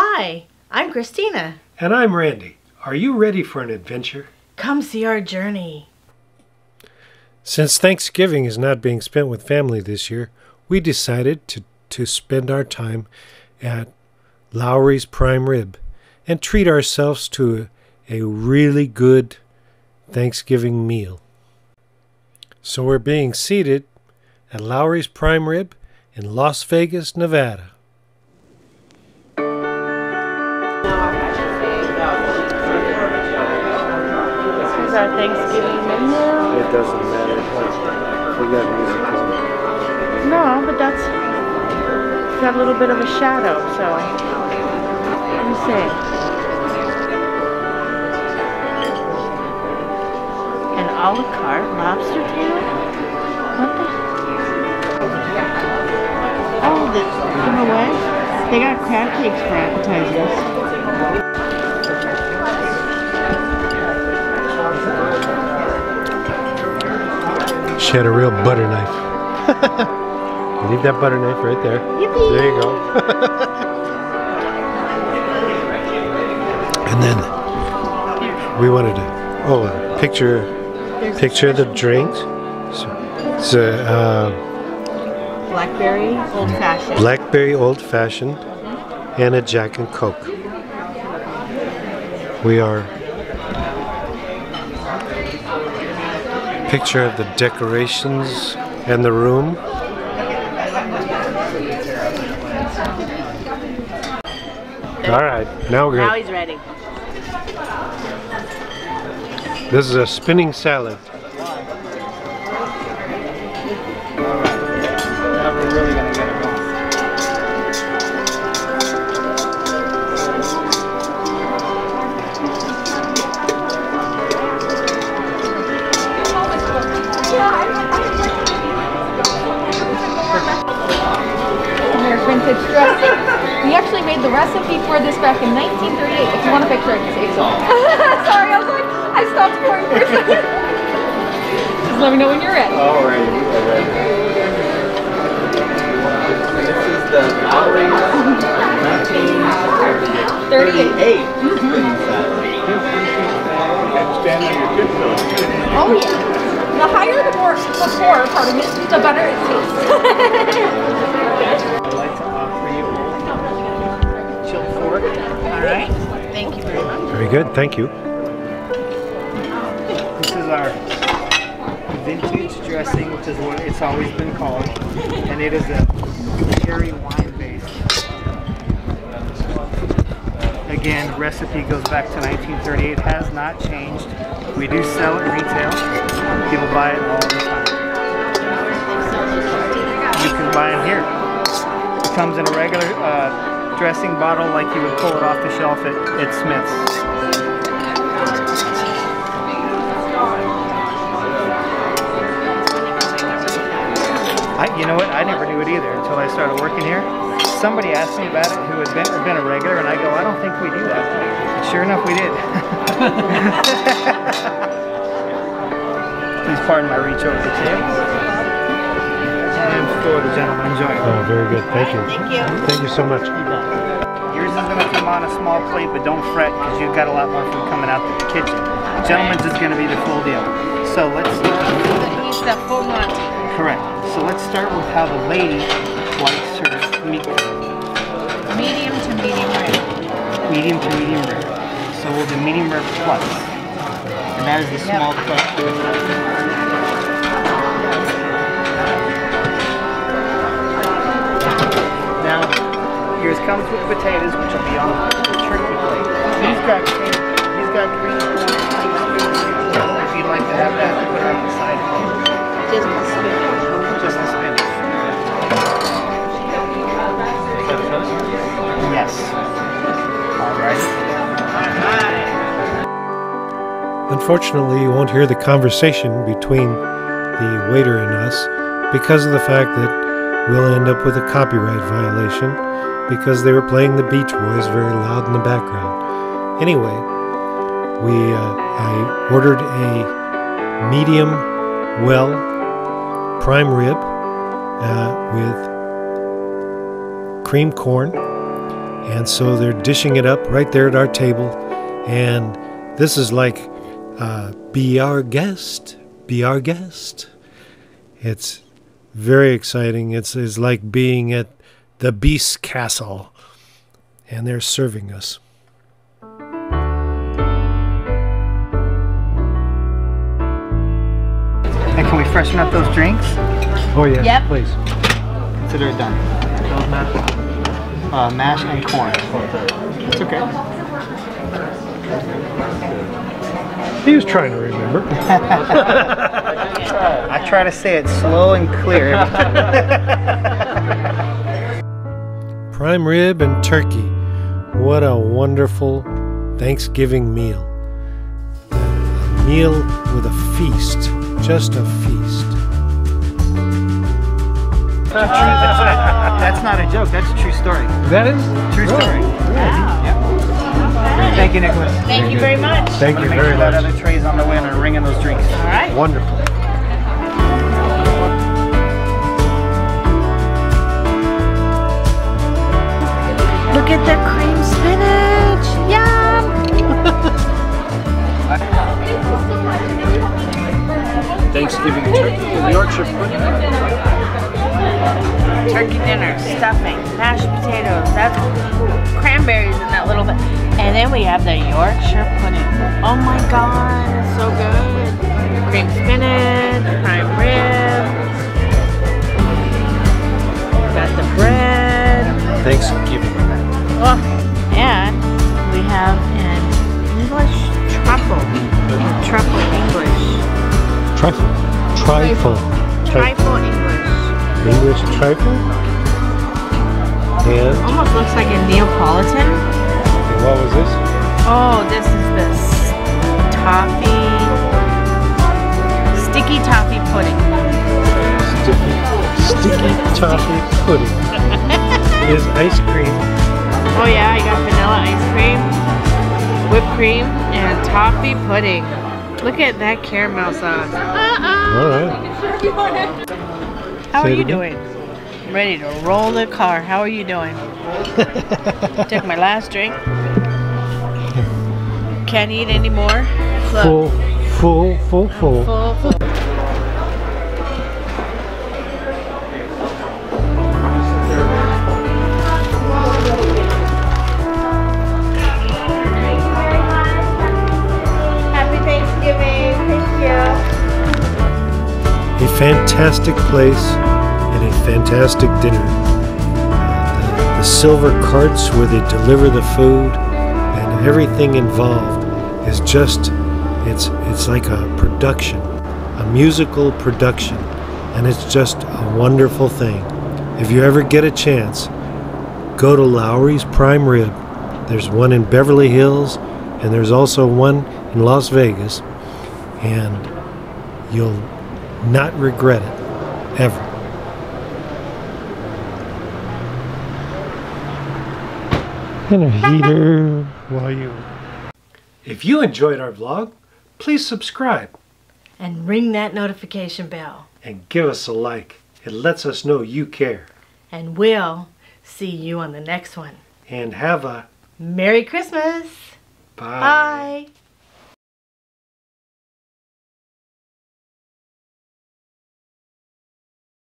Hi, I'm Christina. And I'm Randy. Are you ready for an adventure? Come see our journey. Since Thanksgiving is not being spent with family this year, we decided to, to spend our time at Lawry's Prime Rib and treat ourselves to a, a really good Thanksgiving meal. So we're being seated at Lawry's Prime Rib in Las Vegas, Nevada. Our Thanksgiving menu. It doesn't matter. We got music on. No, but that's got a little bit of a shadow, so let me see. An a la carte lobster tail? What the? Oh, the giveaway? They got crab cakes for appetizers. She had a real butter knife. Leave that butter knife right there. Yippee! There you go. and then we wanted to oh a picture There's picture of the drinks. So, it's a uh, blackberry old fashioned. blackberry old fashioned and a Jack and Coke. We are picture of the decorations and the room. All right, now we're Now he's ready. This is a spinning salad. Vintage dressing. We actually made the recipe for this back in 1938. If you want a picture, I can save some. Sorry, I was like, I stopped pouring for a second. Just let me know when you're ready. All right, all right. This is the 38. 1938. Oh yeah. The higher the more, the more, pardon me, the better it tastes. Thank you very much. Very good, thank you. This is our vintage dressing, which is what it's always been called, and it is a cherry wine base. Again, recipe goes back to 1938, has not changed. We do sell it retail. People buy it all the time. You can buy them here. It comes in a regular uh, dressing bottle, like you would pull it off the shelf at, at Smith's. I, you know what? I never knew it either until I started working here. Somebody asked me about it who had been, been a regular, and I go, I don't think we do that. And sure enough, we did. Please pardon my reach over the table. And the gentleman, enjoy. Oh, very good, thank you. Thank you. Thank you so much. Yours is going to come on a small plate, but don't fret because you've got a lot more food coming out the kitchen. Gentleman's is going to be the full deal. So let's He's the full Monty. correct. So let's start with how the lady likes her meat, Medium to medium rare. medium to medium rare. So we'll do medium rare plus, and that is the small plate. Comes with potatoes, which will be on the turkey plate. He's got he's got green corn. If you'd like to have that, put it on the side. Just the spinach. Just the spinach. Yes. All right. Unfortunately, you won't hear the conversation between the waiter and us because of the fact that we'll end up with a copyright violation because they were playing the Beach Boys very loud in the background. Anyway, we uh, I ordered a medium well prime rib uh, with cream corn And so they're dishing it up right there at our table. And this is like uh, be our guest, be our guest. It's very exciting. It's, it's like being at the Beast Castle, and they're serving us. And can we freshen up those drinks? Oh, yeah, Yep. please. Consider it done. Uh, mash and corn. It's okay. He was trying to remember. I try to say it slow and clear. Prime rib and turkey. What a wonderful Thanksgiving meal. A meal with a feast, just a feast. That's not a joke. That's a true story. That is True story. Thank you, Nicholas. Thank you very much. Thank you Make very sure that other trays on the way and are ringing those drinks. All right. Wonderful. Look at the cream spinach. Yum. Thanksgiving turkey and Yorkshire pudding. Turkey dinner, stuffing, mashed potatoes. That's cranberries in that little bit. And then we have the Yorkshire pudding. Oh my god, it's so good. Cream spinach, prime rib. Trifle. Trifle. Trifle English. English trifle. And Almost looks like a Neapolitan. what was this? Oh, this is this toffee, sticky toffee pudding. Sticky, sticky toffee pudding. it is ice cream. Oh yeah, I got vanilla ice cream, whipped cream, and toffee pudding. Look at that caramel sauce. Uh-uh. All right. How Say are you doing? I'm ready to roll the car. How are you doing? Took my last drink. Can't eat anymore. Look. Full, full, full, full. Full, full. Fantastic place and a fantastic dinner. The, the silver carts where they deliver the food and everything involved is just it's it's like a production, a musical production, and it's just a wonderful thing. If you ever get a chance, go to Lawry's Prime Rib. There's one in Beverly Hills and there's also one in Las Vegas and you'll not regret it ever. And a heater while you. If you enjoyed our vlog, please subscribe and ring that notification bell. and give us a like. It lets us know you care. And we'll see you on the next one. And have a Merry Christmas! bye. Bye.